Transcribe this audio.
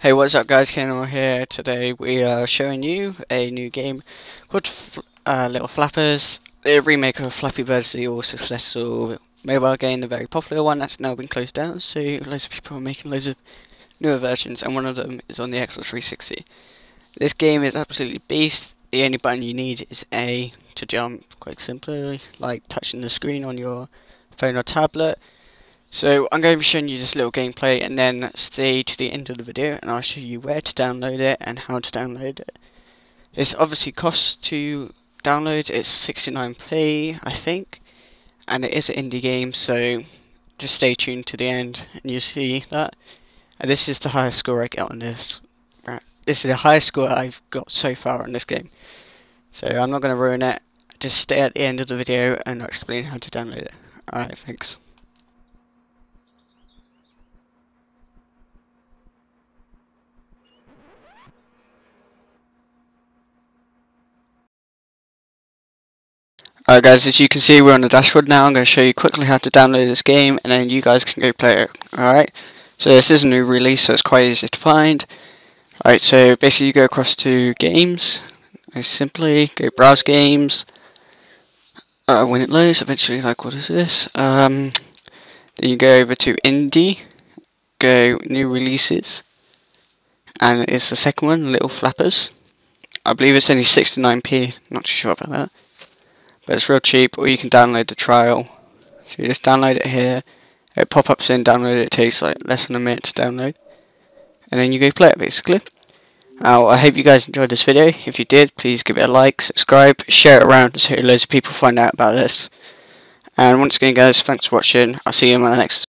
Hey, what's up guys, Kenor here. Today we are showing you a new game called uh, Little Flappers, the remake of Flappy Birds, the all successful mobile game, the very popular one that's now been closed down, so loads of people are making loads of newer versions, and one of them is on the Xbox 360. This game is absolutely beast, the only button you need is A to jump, quite simply, like touching the screen on your phone or tablet. So I'm going to be showing you this little gameplay and then stay to the end of the video and I'll show you where to download it and how to download it. It's obviously cost to download, it's 69p I think, and it is an indie game so just stay tuned to the end and you'll see that. And this is the highest score I get on this. This is the highest score I've got so far on this game. So I'm not going to ruin it, just stay at the end of the video and I'll explain how to download it. Alright, thanks. Alright guys, as you can see we're on the dashboard now, I'm going to show you quickly how to download this game and then you guys can go play it, alright? So this is a new release so it's quite easy to find. Alright, so basically you go across to games, I simply go browse games, uh, when it loads, eventually like what is this, um, then you go over to indie, go new releases, and it's the second one, Little Flappers. I believe it's only 69p, not too sure about that but it's real cheap or you can download the trial. So you just download it here. It pop-ups in download it, it takes like less than a minute to download. And then you go play it basically. Now I hope you guys enjoyed this video. If you did please give it a like subscribe share it around so loads of people find out about this. And once again guys thanks for watching. I'll see you in my next